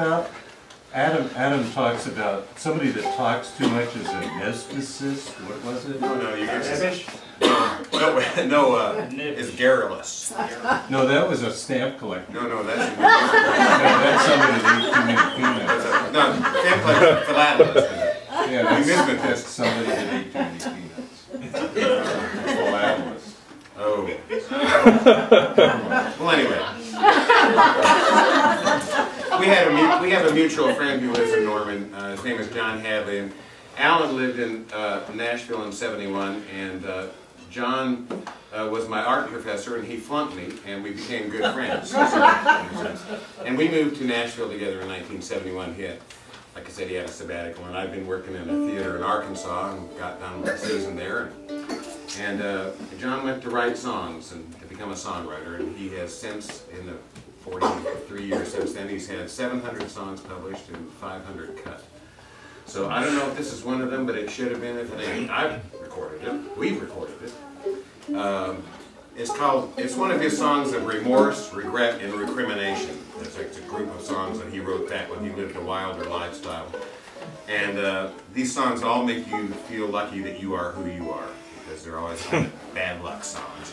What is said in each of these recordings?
about? Adam, Adam talks about, somebody that talks too much is a mesmesis, what was it? No, no, you get Fish? No, no, uh, it's garrulous. No, that was a stamp collector. No, no, that's, No, that's somebody that ate too many peanuts. a, no, can't play philatelist. Yeah, that's, Mesmesis. that's somebody that ate too many peanuts. Philatelist. Oh. Well, anyway. We had a, we have a mutual friend who lives in Norman, uh, his name is John Hadley, and Alan lived in, uh, Nashville in seventy-one, and, uh, John, uh, was my art professor, and he flunked me, and we became good friends. And we moved to Nashville together in nineteen seventy-one, he had, like I said, he had a sabbatical, and I'd been working in a theater in Arkansas, and got done with season there, and and uh, John went to write songs and to become a songwriter, and he has since, in the 43 years since then, he's had 700 songs published and 500 cut. So I don't know if this is one of them, but it should have been if it ain't. I've recorded it. We've recorded it. Um, it's called. It's one of his songs of remorse, regret, and recrimination. It's, it's a group of songs that he wrote back when he lived a wilder lifestyle. And uh, these songs all make you feel lucky that you are who you are, because they're always kind of bad luck songs.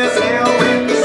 sails, sail with the